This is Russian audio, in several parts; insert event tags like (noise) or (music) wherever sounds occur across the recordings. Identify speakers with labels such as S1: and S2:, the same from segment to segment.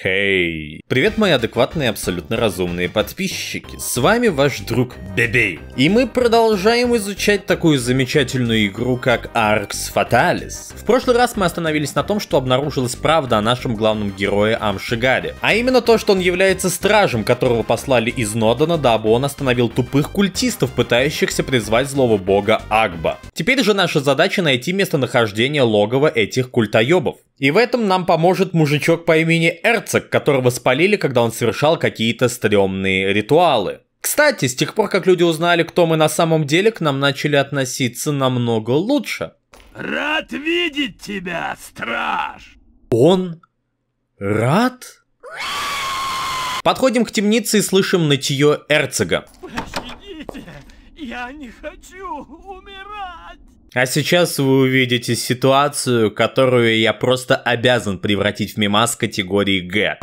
S1: Хей! Привет, мои адекватные, абсолютно разумные подписчики. С вами ваш друг Бебей. И мы продолжаем изучать такую замечательную игру, как Arx Fatalis. В прошлый раз мы остановились на том, что обнаружилась правда о нашем главном герое Амшигаре. А именно то, что он является стражем, которого послали из Нодана, дабы он остановил тупых культистов, пытающихся призвать злого бога Агба. Теперь же наша задача найти местонахождение логова этих культоебов. И в этом нам поможет мужичок по имени Эрцог, которого спалили, когда он совершал какие-то стрёмные ритуалы. Кстати, с тех пор, как люди узнали, кто мы на самом деле, к нам начали относиться намного лучше.
S2: Рад видеть тебя, страж!
S1: Он рад? Подходим к темнице и слышим нытье Эрцога.
S2: Пощадите, я не хочу умирать!
S1: А сейчас вы увидите ситуацию, которую я просто обязан превратить в мемас категории Г.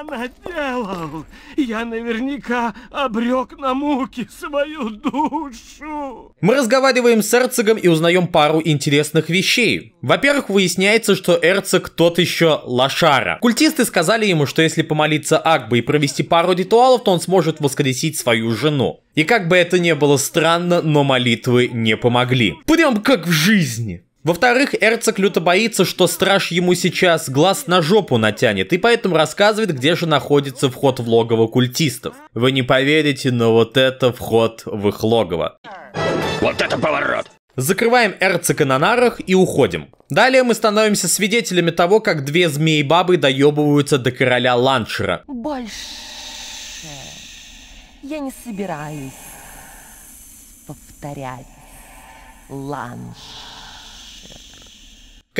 S2: Я наделал? Я наверняка обрек на муки свою душу.
S1: Мы разговариваем с Эрцогом и узнаем пару интересных вещей. Во-первых, выясняется, что Эрцог тот еще лошара. Культисты сказали ему, что если помолиться Акбе и провести пару ритуалов, то он сможет воскресить свою жену. И как бы это ни было странно, но молитвы не помогли. Прям как в жизни. Во-вторых, Эрцог люто боится, что страж ему сейчас глаз на жопу натянет, и поэтому рассказывает, где же находится вход в логово культистов. Вы не поверите, но вот это вход в их логово.
S2: Вот это поворот!
S1: Закрываем Эрцога на нарах и уходим. Далее мы становимся свидетелями того, как две змеи-бабы доебываются до короля Ланшера.
S3: Больше я не собираюсь повторять ланш.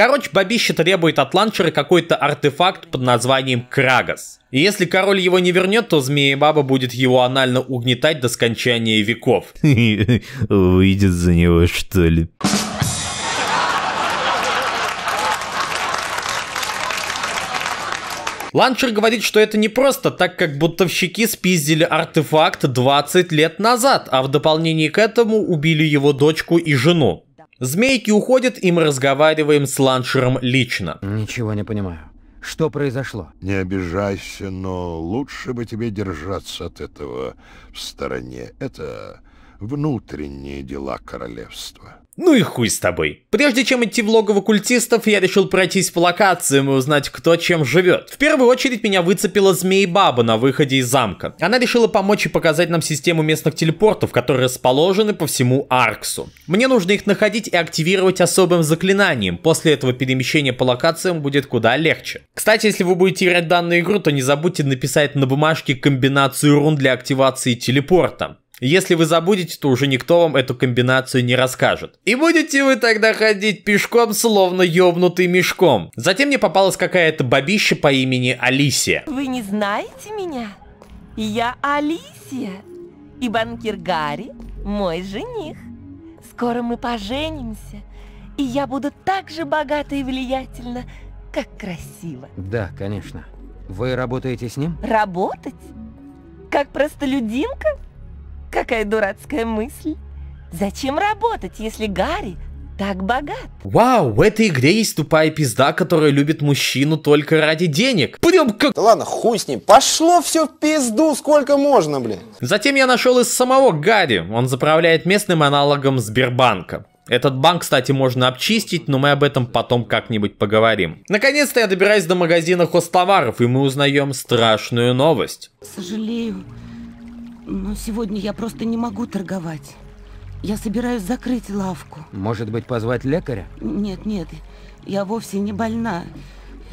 S1: Короче, бабище требует от ланчера какой-то артефакт под названием Крагас. И если король его не вернет, то змея-баба будет его анально угнетать до скончания веков. (laughs)
S4: Выйдет за него, что ли?
S1: Ланчер говорит, что это не просто так, как бутовщики спиздили артефакт 20 лет назад, а в дополнение к этому убили его дочку и жену. Змейки уходят, и мы разговариваем с Ланчером лично.
S5: Ничего не понимаю. Что произошло?
S6: Не обижайся, но лучше бы тебе держаться от этого в стороне. Это внутренние дела королевства.
S1: Ну и хуй с тобой. Прежде чем идти в логово культистов, я решил пройтись по локациям и узнать, кто чем живет. В первую очередь меня выцепила змеи-баба на выходе из замка. Она решила помочь и показать нам систему местных телепортов, которые расположены по всему Арксу. Мне нужно их находить и активировать особым заклинанием. После этого перемещение по локациям будет куда легче. Кстати, если вы будете играть данную игру, то не забудьте написать на бумажке комбинацию рун для активации телепорта. Если вы забудете, то уже никто вам эту комбинацию не расскажет. И будете вы тогда ходить пешком, словно ёбнутый мешком. Затем мне попалась какая-то бабища по имени Алисия.
S3: Вы не знаете меня? Я Алисия. И банкир Гарри мой жених. Скоро мы поженимся. И я буду так же богата и влиятельна, как красиво.
S5: Да, конечно. Вы работаете с ним?
S3: Работать? Как простолюдинка? Какая дурацкая мысль. Зачем работать, если Гарри так богат?
S1: Вау, в этой игре есть тупая пизда, которая любит мужчину только ради денег. Прям как...
S7: Да ладно, хуй с ним. Пошло все в пизду, сколько можно, блин.
S1: Затем я нашел из самого Гарри. Он заправляет местным аналогом Сбербанка. Этот банк, кстати, можно обчистить, но мы об этом потом как-нибудь поговорим. Наконец-то я добираюсь до магазина хостоваров, и мы узнаем страшную новость.
S8: Сожалею, но сегодня я просто не могу торговать. Я собираюсь закрыть лавку.
S5: Может быть, позвать лекаря?
S8: Нет, нет, я вовсе не больна.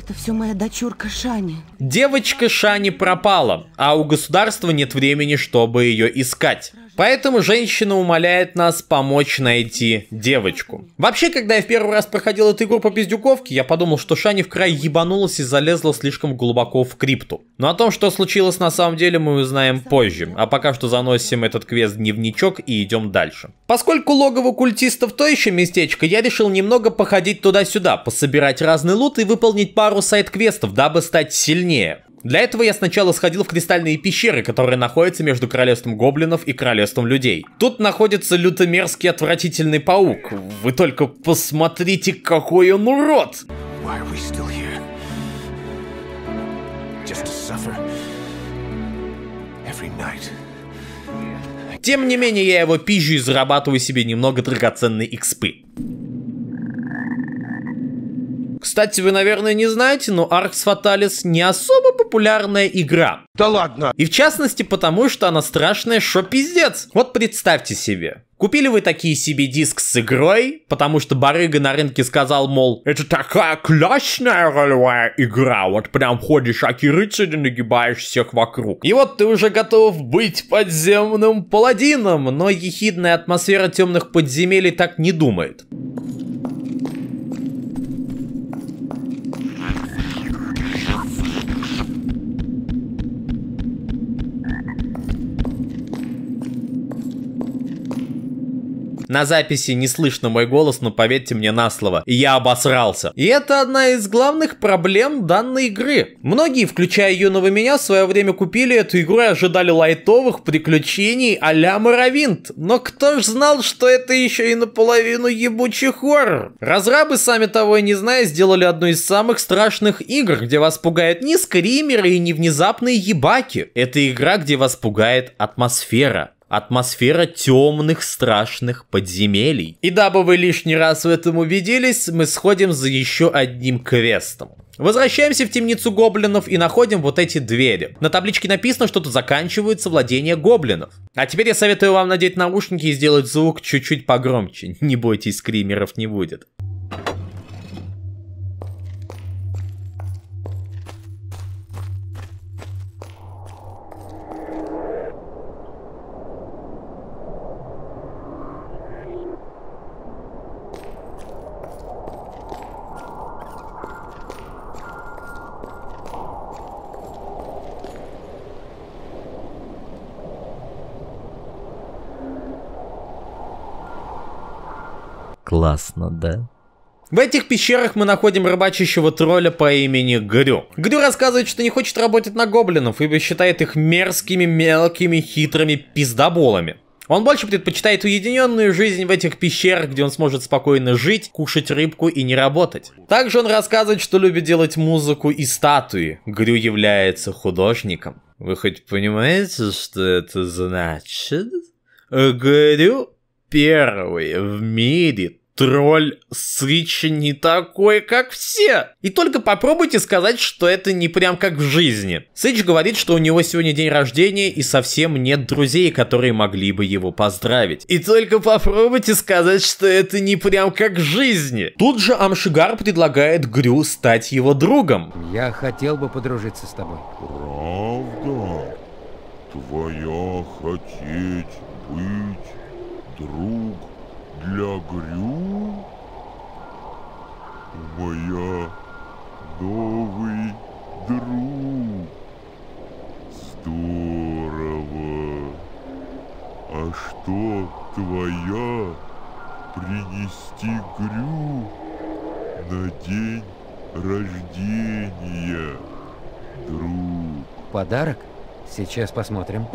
S8: Это все моя дочурка Шани.
S1: Девочка Шани пропала, а у государства нет времени, чтобы ее искать. Поэтому женщина умоляет нас помочь найти девочку. Вообще, когда я в первый раз проходил эту игру по пиздюковке, я подумал, что Шани в край ебанулась и залезла слишком глубоко в крипту. Но о том, что случилось на самом деле, мы узнаем позже. А пока что заносим этот квест в дневничок и идем дальше. Поскольку логово культистов то еще местечко, я решил немного походить туда-сюда, пособирать разный лут и выполнить пару сайт-квестов, дабы стать сильнее. Для этого я сначала сходил в кристальные пещеры, которые находятся между королевством гоблинов и королевством людей. Тут находится лютомерзкий отвратительный паук. Вы только посмотрите, какой он урод! Тем не менее, я его пизжу и зарабатываю себе немного драгоценной экспы. Кстати, вы, наверное, не знаете, но Arx Fatalis не особо популярная игра.
S2: Да ладно!
S1: И в частности потому, что она страшная, шо пиздец. Вот представьте себе. Купили вы такие себе диск с игрой, потому что барыга на рынке сказал, мол, это такая классная ролевая игра, вот прям ходишь аки рыцарь и нагибаешь всех вокруг. И вот ты уже готов быть подземным паладином, но ехидная атмосфера темных подземелий так не думает. На записи не слышно мой голос, но поверьте мне на слово, я обосрался. И это одна из главных проблем данной игры. Многие, включая юного меня, в свое время купили эту игру и ожидали лайтовых приключений а-ля Моровинт. Но кто ж знал, что это еще и наполовину ебучий хоррор? Разрабы, сами того и не зная, сделали одну из самых страшных игр, где вас пугают не скримеры и не внезапные ебаки. Это игра, где вас пугает атмосфера. Атмосфера темных страшных подземелий. И дабы вы лишний раз в этом убедились, мы сходим за еще одним квестом. Возвращаемся в темницу гоблинов и находим вот эти двери. На табличке написано, что тут заканчиваются владения гоблинов. А теперь я советую вам надеть наушники и сделать звук чуть-чуть погромче. (laughs) Не бойтесь, скримеров не будет.
S4: Классно, да?
S1: В этих пещерах мы находим рыбачащего тролля по имени Грю. Грю рассказывает, что не хочет работать на гоблинов, ибо считает их мерзкими, мелкими, хитрыми пиздоболами. Он больше предпочитает уединенную жизнь в этих пещерах, где он сможет спокойно жить, кушать рыбку и не работать. Также он рассказывает, что любит делать музыку и статуи. Грю является художником. Вы хоть понимаете, что это значит? Грю первый в мире тролль Сыч не такой, как все. И только попробуйте сказать, что это не прям как в жизни. Сыч говорит, что у него сегодня день рождения и совсем нет друзей, которые могли бы его поздравить. И только попробуйте сказать, что это не прям как в жизни. Тут же Амшигар предлагает Грю стать его другом.
S5: Я хотел бы подружиться с тобой.
S6: Правда? Твоя хотеть быть друг для Грю? Моя новый друг. Здорово. А что твоя принести Грю на день рождения, друг?
S5: Подарок? Сейчас посмотрим.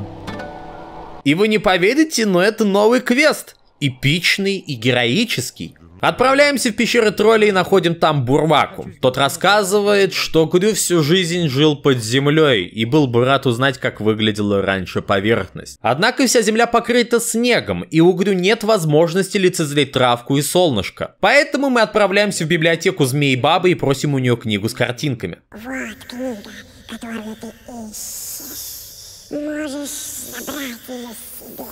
S1: И вы не поверите, но это новый квест. Эпичный и героический. Отправляемся в пещеры троллей и находим там Бурваку. Тот рассказывает, что Грю всю жизнь жил под землей и был бы рад узнать, как выглядела раньше поверхность. Однако вся земля покрыта снегом, и у Грю нет возможности лицезреть травку и солнышко. Поэтому мы отправляемся в библиотеку Змеи Бабы и просим у нее книгу с картинками.
S9: Вот книга, которую ты ищешь. Можешь забрать ее себе.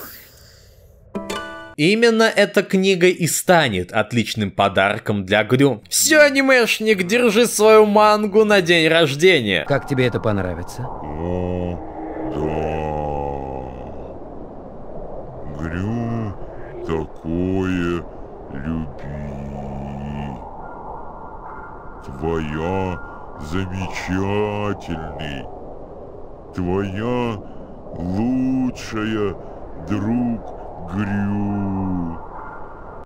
S1: Именно эта книга и станет отличным подарком для Грю. Все, анимешник, держи свою мангу на день рождения.
S5: Как тебе это понравится?
S6: О, да. Грю такое люби. Твоя замечательный. Твоя лучшая друг Грю.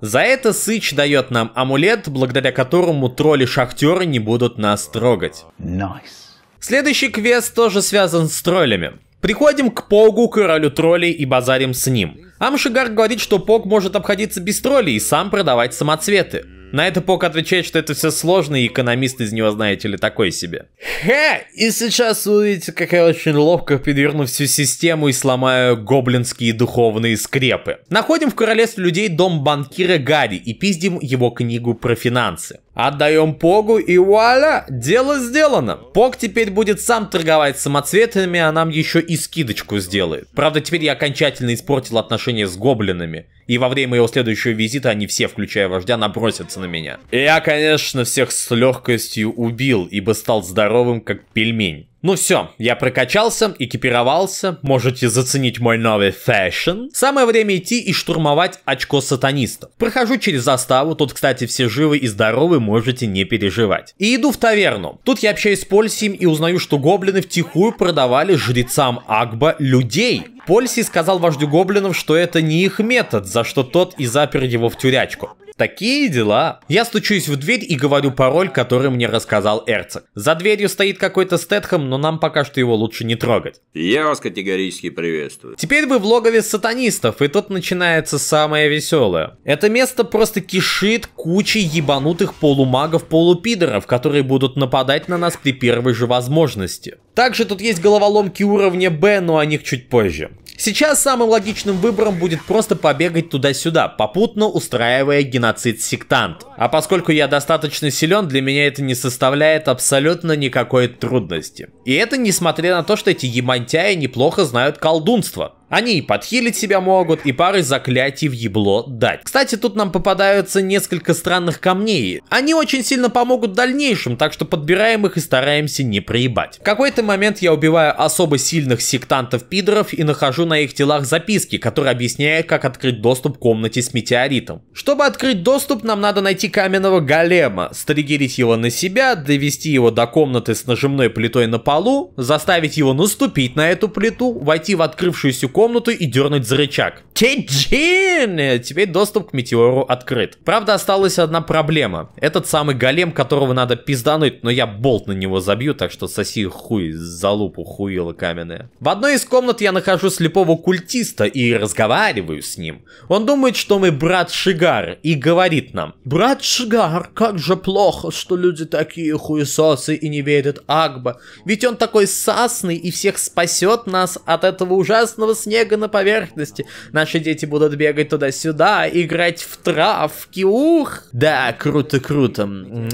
S1: За это Сыч дает нам амулет, благодаря которому тролли-шахтеры не будут нас трогать.
S2: Nice.
S1: Следующий квест тоже связан с троллями. Приходим к Погу, королю троллей, и базарим с ним. Амшигар говорит, что Пог может обходиться без троллей и сам продавать самоцветы. На это Пог отвечает, что это все сложно, и экономист из него, знаете ли, такой себе. Хе! И сейчас вы увидите, как я очень ловко переверну всю систему и сломаю гоблинские духовные скрепы. Находим в королевстве людей дом банкира Гарри и пиздим его книгу про финансы. Отдаем Погу и вуаля, дело сделано. Пог теперь будет сам торговать самоцветами, а нам еще и скидочку сделает. Правда, теперь я окончательно испортил отношения с гоблинами. И во время его следующего визита они все, включая вождя, набросятся на меня. Я, конечно, всех с легкостью убил, ибо стал здоровым, как пельмень. Ну все, я прокачался, экипировался, можете заценить мой новый fashion. Самое время идти и штурмовать очко сатанистов. Прохожу через заставу, тут, кстати, все живы и здоровы, можете не переживать. И иду в таверну. Тут я общаюсь с Польсием и узнаю, что гоблины втихую продавали жрецам Агба людей. Польси сказал вождю гоблинов, что это не их метод, за что тот и запер его в тюрячку. Такие дела. Я стучусь в дверь и говорю пароль, который мне рассказал Эрцог. За дверью стоит какой-то Стэтхэм, но нам пока что его лучше не трогать.
S10: Я вас категорически приветствую.
S1: Теперь вы в логове сатанистов, и тут начинается самое веселое. Это место просто кишит кучей ебанутых полумагов-полупидоров, которые будут нападать на нас при первой же возможности. Также тут есть головоломки уровня Б, но о них чуть позже. Сейчас самым логичным выбором будет просто побегать туда-сюда, попутно устраивая геноцид сектант. А поскольку я достаточно силен, для меня это не составляет абсолютно никакой трудности. И это несмотря на то, что эти емантяи неплохо знают колдунство. Они и подхилить себя могут, и пары заклятий в ебло дать. Кстати, тут нам попадаются несколько странных камней. Они очень сильно помогут в дальнейшем, так что подбираем их и стараемся не проебать. В какой-то момент я убиваю особо сильных сектантов-пидоров и нахожу на их телах записки, которые объясняют, как открыть доступ к комнате с метеоритом. Чтобы открыть доступ, нам надо найти каменного голема, стригерить его на себя, довести его до комнаты с нажимной плитой на полу, заставить его наступить на эту плиту, войти в открывшуюся комнату и дернуть за рычаг. Теджин! Теперь доступ к метеору открыт. Правда, осталась одна проблема. Этот самый голем, которого надо пиздануть, но я болт на него забью, так что соси хуй за лупу хуила каменная. В одной из комнат я нахожу слепого культиста и разговариваю с ним. Он думает, что мы брат Шигар и говорит нам. Брат Шигар, как же плохо, что люди такие хуесосы и не верят Агба. Ведь он такой сасный и всех спасет нас от этого ужасного снега на поверхности. Наши дети будут бегать туда-сюда, играть в травки, ух! Да, круто-круто.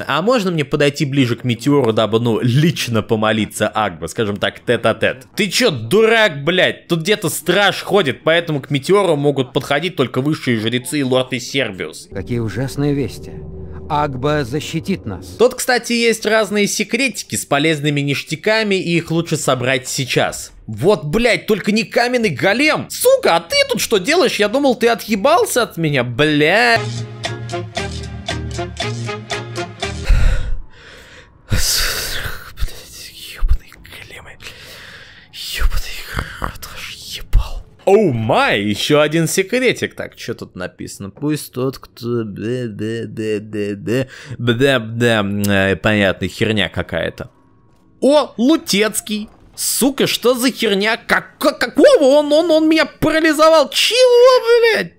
S1: А можно мне подойти ближе к метеору, дабы, ну, лично помолиться Агба, скажем так, тет-а-тет? Ты чё, дурак, блядь? Тут где-то страж ходит, поэтому к метеору могут подходить только высшие жрецы и лорд из Сербиус.
S5: Какие ужасные вести. Агба защитит нас.
S1: Тут, кстати, есть разные секретики с полезными ништяками, и их лучше собрать сейчас. Вот, блядь, только не каменный голем. Сука, а ты тут что делаешь? Я думал, ты отъебался от меня, блядь. Оу май, еще один секретик. Так, что тут написано? Пусть тот, кто... бе бе Понятно, херня какая-то. О, Лутецкий. Сука, что за херня? Как, как, какого? Он, он, он меня парализовал. Чего, блядь?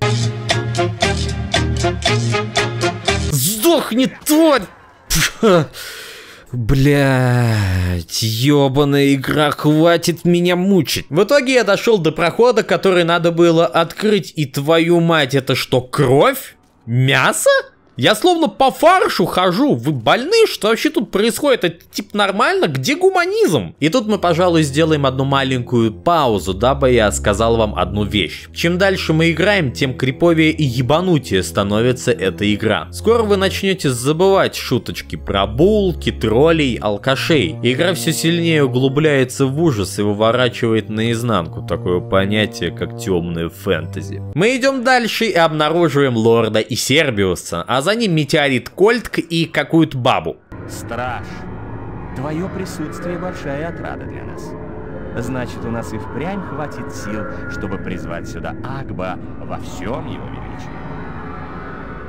S1: Сдохни, тварь! Блять, ёбаная игра, хватит меня мучить. В итоге я дошел до прохода, который надо было открыть, и твою мать, это что, кровь? Мясо? Я словно по фаршу хожу. Вы больны? Что вообще тут происходит? Это типа нормально? Где гуманизм? И тут мы, пожалуй, сделаем одну маленькую паузу, дабы я сказал вам одну вещь. Чем дальше мы играем, тем криповее и ебанутее становится эта игра. Скоро вы начнете забывать шуточки про булки, троллей, алкашей. Игра все сильнее углубляется в ужас и выворачивает наизнанку такое понятие, как темное фэнтези. Мы идем дальше и обнаруживаем лорда и Сербиуса, а за ним метеорит Кольтк и какую-то бабу.
S11: Страж, твое присутствие большая отрада для нас. Значит, у нас и впрямь хватит сил, чтобы призвать сюда Агба во всем его величии.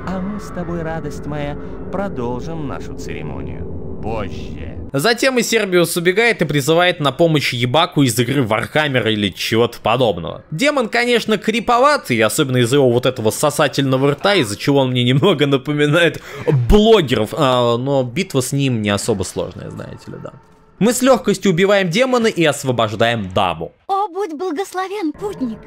S11: А мы с тобой, радость моя, продолжим нашу церемонию позже.
S1: Затем и Сербиус убегает и призывает на помощь Ебаку из игры Warhammer или чего-то подобного. Демон, конечно, криповатый, особенно из-за его вот этого сосательного рта, из-за чего он мне (laughs) немного напоминает блогеров, а, но битва с ним не особо сложная, знаете ли, да. Мы с легкостью убиваем демона и освобождаем даму.
S12: О, будь благословен, путник.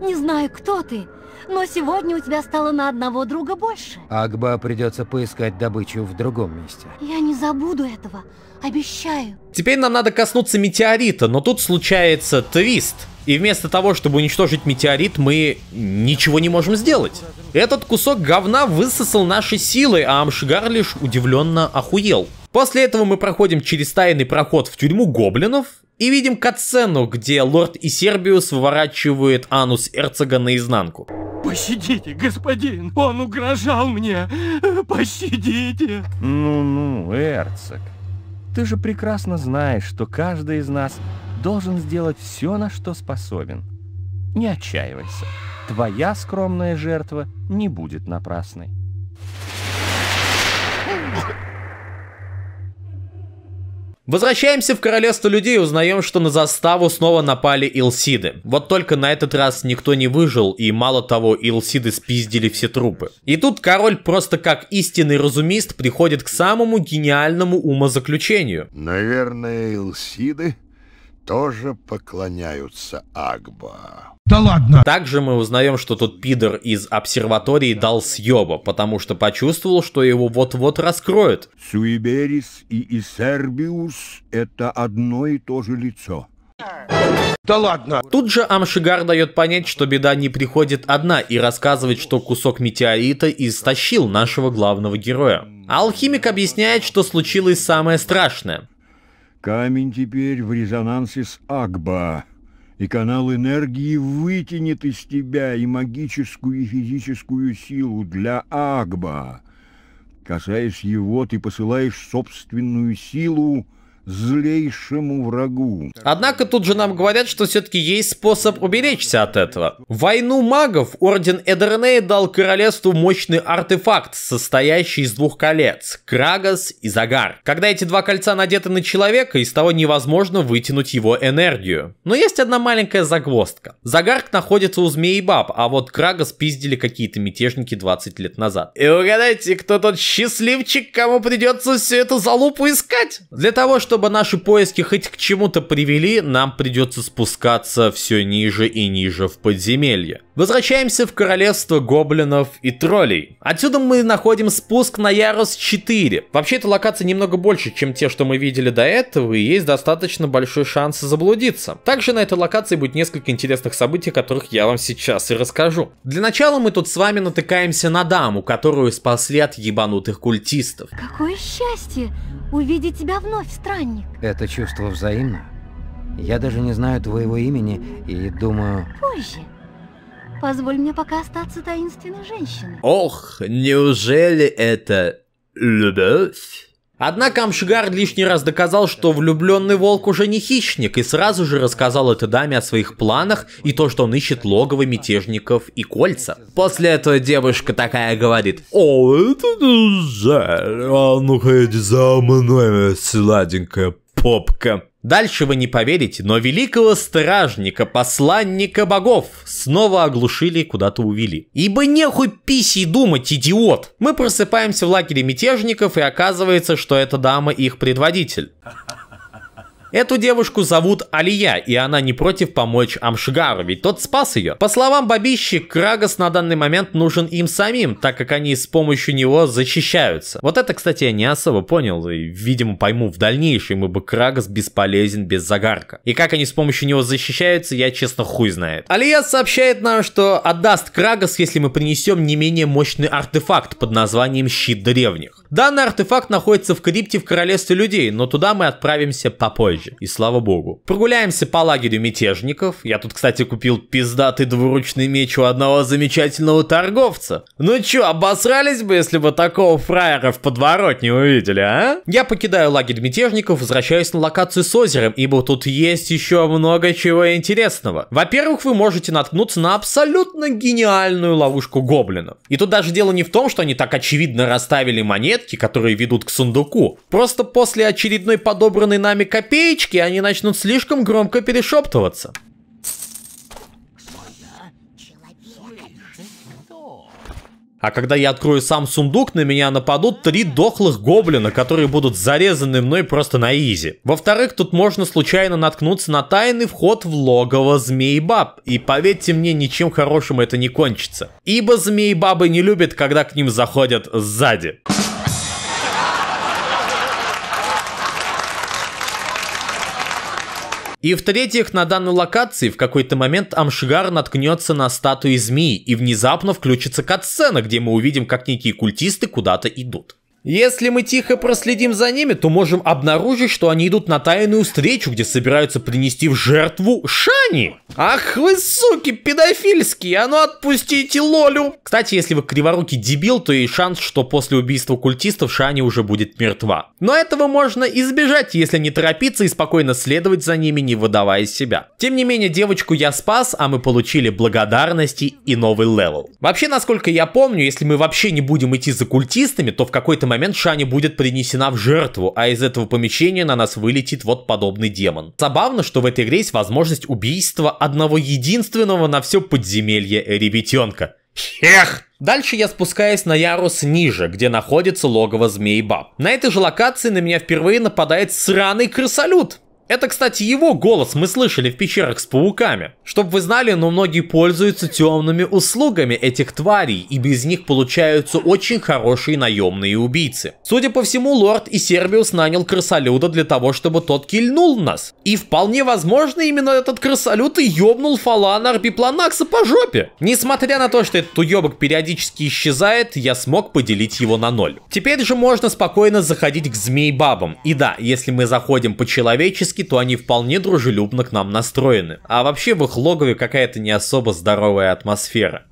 S12: Не знаю, кто ты, но сегодня у тебя стало на одного друга больше.
S5: Агба придется поискать добычу в другом месте.
S12: Я не забуду этого, обещаю.
S1: Теперь нам надо коснуться метеорита, но тут случается твист. И вместо того, чтобы уничтожить метеорит, мы ничего не можем сделать. Этот кусок говна высосал наши силы, а Амшигар лишь удивленно охуел. После этого мы проходим через тайный проход в тюрьму гоблинов и видим катсцену, где лорд Исербиус выворачивает анус Эрцога наизнанку.
S2: Пощадите, господин, он угрожал мне. Пощадите.
S11: Ну-ну, Эрцог. Ты же прекрасно знаешь, что каждый из нас должен сделать все, на что способен. Не отчаивайся. Твоя скромная жертва не будет напрасной.
S1: Возвращаемся в королевство людей и узнаем, что на заставу снова напали Илсиды. Вот только на этот раз никто не выжил, и мало того, Илсиды спиздили все трупы. И тут король просто как истинный разумист приходит к самому гениальному умозаключению.
S6: Наверное, Илсиды тоже поклоняются Агба.
S1: Да ладно! Также мы узнаем, что тот пидор из обсерватории дал съеба, потому что почувствовал, что его вот-вот раскроют.
S13: Суиберис и Исербиус — это одно и то же лицо.
S1: Да ладно! Тут же Амшигар дает понять, что беда не приходит одна и рассказывает, что кусок метеорита истощил нашего главного героя. Алхимик объясняет, что случилось самое страшное.
S13: Камень теперь в резонансе с Агба и канал энергии вытянет из тебя и магическую, и физическую силу для Агба. Касаясь его, ты посылаешь собственную силу злейшему врагу.
S1: Однако тут же нам говорят, что все-таки есть способ уберечься от этого. В войну магов Орден Эдернея дал королевству мощный артефакт, состоящий из двух колец – Крагас и Загар. Когда эти два кольца надеты на человека, из того невозможно вытянуть его энергию. Но есть одна маленькая загвоздка. Загарк находится у змеи баб, а вот Крагас пиздили какие-то мятежники 20 лет назад. И угадайте, кто тот счастливчик, кому придется всю эту залупу искать? Для того, чтобы чтобы наши поиски хоть к чему-то привели, нам придется спускаться все ниже и ниже в подземелье. Возвращаемся в королевство гоблинов и троллей. Отсюда мы находим спуск на ярус 4. Вообще эта локация немного больше, чем те, что мы видели до этого, и есть достаточно большой шанс заблудиться. Также на этой локации будет несколько интересных событий, о которых я вам сейчас и расскажу. Для начала мы тут с вами натыкаемся на даму, которую спасли от ебанутых культистов.
S12: Какое счастье увидеть тебя вновь, странник.
S5: Это чувство взаимно. Я даже не знаю твоего имени и думаю...
S12: Позже. Позволь мне пока остаться таинственной женщиной.
S1: Ох, неужели это любовь? Однако Амшигар лишний раз доказал, что влюбленный волк уже не хищник, и сразу же рассказал этой даме о своих планах и то, что он ищет логово мятежников и кольца. После этого девушка такая говорит, «О, это жаль, а ну-ка иди за мной, сладенькая попка». Дальше вы не поверите, но великого стражника, посланника богов, снова оглушили и куда-то увели. Ибо нехуй писей думать, идиот! Мы просыпаемся в лагере мятежников, и оказывается, что эта дама их предводитель. Эту девушку зовут Алия, и она не против помочь Амшгару, ведь тот спас ее. По словам бабищи, Крагас на данный момент нужен им самим, так как они с помощью него защищаются. Вот это, кстати, я не особо понял, и, видимо, пойму в дальнейшем, ибо Крагас бесполезен без загарка. И как они с помощью него защищаются, я честно хуй знает. Алия сообщает нам, что отдаст Крагас, если мы принесем не менее мощный артефакт под названием Щит Древних. Данный артефакт находится в крипте в Королевстве Людей, но туда мы отправимся попозже позже. И слава богу. Прогуляемся по лагерю мятежников. Я тут, кстати, купил пиздатый двуручный меч у одного замечательного торговца. Ну чё, обосрались бы, если бы такого фраера в подворотне увидели, а? Я покидаю лагерь мятежников, возвращаюсь на локацию с озером, ибо тут есть еще много чего интересного. Во-первых, вы можете наткнуться на абсолютно гениальную ловушку гоблинов. И тут даже дело не в том, что они так очевидно расставили монетки которые ведут к сундуку. Просто после очередной подобранной нами копеечки они начнут слишком громко перешептываться. А когда я открою сам сундук, на меня нападут три дохлых гоблина, которые будут зарезаны мной просто на изи. Во-вторых, тут можно случайно наткнуться на тайный вход в логово змей-баб. И поверьте мне, ничем хорошим это не кончится. Ибо змей-бабы не любят, когда к ним заходят сзади. И в-третьих, на данной локации в какой-то момент Амшигар наткнется на статуи змеи и внезапно включится катсцена, где мы увидим, как некие культисты куда-то идут. Если мы тихо проследим за ними, то можем обнаружить, что они идут на тайную встречу, где собираются принести в жертву Шани. Ах вы суки педофильские, а ну отпустите Лолю. Кстати, если вы криворукий дебил, то есть шанс, что после убийства культистов Шани уже будет мертва. Но этого можно избежать, если не торопиться и спокойно следовать за ними, не выдавая себя. Тем не менее, девочку я спас, а мы получили благодарности и новый level. Вообще, насколько я помню, если мы вообще не будем идти за культистами, то в какой-то момент Шани будет принесена в жертву, а из этого помещения на нас вылетит вот подобный демон. Забавно, что в этой игре есть возможность убийства одного единственного на все подземелье ребятенка. Хех! Дальше я спускаюсь на ярус ниже, где находится логово змей-баб. На этой же локации на меня впервые нападает сраный крысолют. Это, кстати, его голос мы слышали в пещерах с пауками. Чтоб вы знали, но многие пользуются темными услугами этих тварей, и без них получаются очень хорошие наемные убийцы. Судя по всему, лорд и Сербиус нанял крысолюда для того, чтобы тот кильнул нас. И вполне возможно, именно этот крысолют и ёбнул Фалана Арбипланакса по жопе. Несмотря на то, что этот уебок периодически исчезает, я смог поделить его на ноль. Теперь же можно спокойно заходить к змей-бабам. И да, если мы заходим по-человечески, то они вполне дружелюбно к нам настроены. А вообще в их логове какая-то не особо здоровая атмосфера.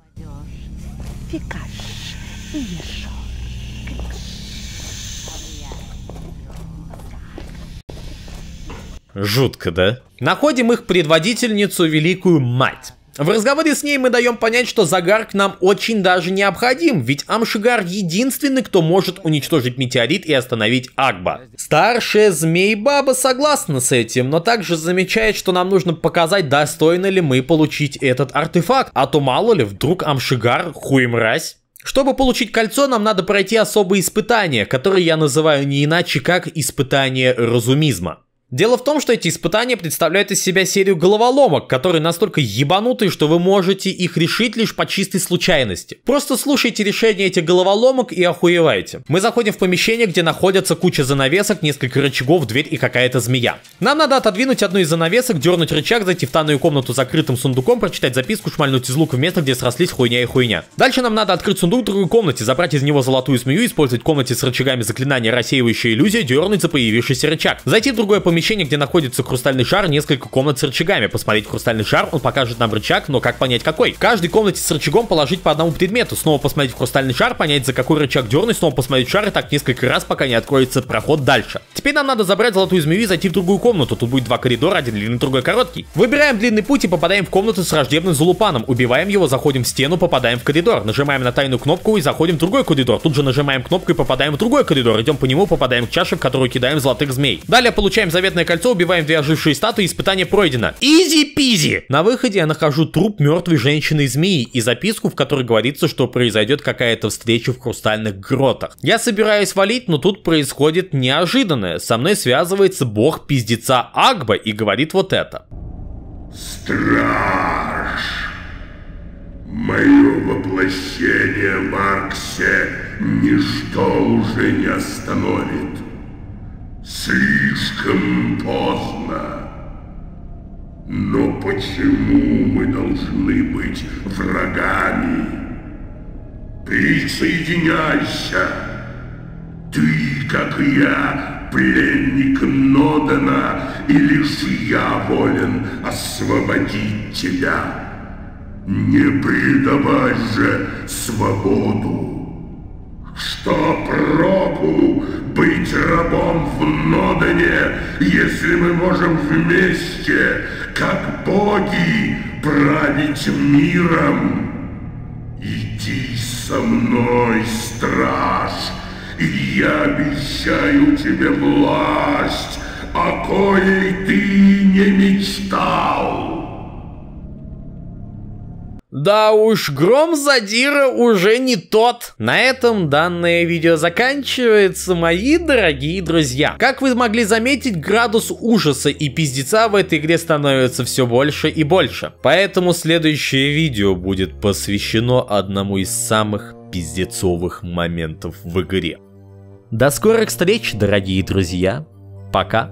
S1: Жутко, да? Находим их предводительницу Великую Мать. В разговоре с ней мы даем понять, что Загарк нам очень даже необходим, ведь Амшигар единственный, кто может уничтожить метеорит и остановить Агба. Старшая змей-баба согласна с этим, но также замечает, что нам нужно показать, достойны ли мы получить этот артефакт, а то мало ли, вдруг Амшигар хуй мразь. Чтобы получить кольцо, нам надо пройти особые испытания, которые я называю не иначе, как испытание разумизма. Дело в том, что эти испытания представляют из себя серию головоломок, которые настолько ебанутые, что вы можете их решить лишь по чистой случайности. Просто слушайте решение этих головоломок и охуевайте. Мы заходим в помещение, где находятся куча занавесок, несколько рычагов, дверь и какая-то змея. Нам надо отодвинуть одну из занавесок, дернуть рычаг, зайти в тайную комнату с закрытым сундуком, прочитать записку, шмальнуть из лука в место, где срослись хуйня и хуйня. Дальше нам надо открыть сундук в другой комнате, забрать из него золотую змею, использовать комнате с рычагами заклинания рассеивающая иллюзия, дернуть за появившийся рычаг. Зайти в другое помещение помещение, где находится хрустальный шар, несколько комнат с рычагами. Посмотреть хрустальный шар, он покажет нам рычаг, но как понять какой? В каждой комнате с рычагом положить по одному предмету. Снова посмотреть в хрустальный шар, понять за какой рычаг дернуть, снова посмотреть шар и так несколько раз, пока не откроется проход дальше. Теперь нам надо забрать золотую змею и зайти в другую комнату. Тут будет два коридора, один длинный, другой короткий. Выбираем длинный путь и попадаем в комнату с враждебным залупаном. Убиваем его, заходим в стену, попадаем в коридор. Нажимаем на тайную кнопку и заходим в другой коридор. Тут же нажимаем кнопку и попадаем в другой коридор. Идем по нему, попадаем к чаше, в которую кидаем золотых змей. Далее получаем заветное кольцо, убиваем две ожившие статуи, испытание пройдено. Изи-пизи! На выходе я нахожу труп мертвой женщины-змеи и записку, в которой говорится, что произойдет какая-то встреча в хрустальных гротах. Я собираюсь валить, но тут происходит неожиданное. Со мной связывается бог пиздеца Агба и говорит вот это.
S14: Страж! Мое воплощение в Арксе ничто уже не остановит. Слишком поздно. Но почему мы должны быть врагами? Присоединяйся. Ты, как и я, пленник Нодена, и лишь я волен освободить тебя. Не предавай же свободу. Что проку быть рабом в Нодене, если мы можем вместе, как боги, править миром? Иди со мной, страж, И я обещаю тебе власть, о коей ты не мечтал.
S1: Да уж, гром задира уже не тот. На этом данное видео заканчивается, мои дорогие друзья. Как вы могли заметить, градус ужаса и пиздеца в этой игре становится все больше и больше. Поэтому следующее видео будет посвящено одному из самых пиздецовых моментов в игре. До скорых встреч, дорогие друзья. Пока.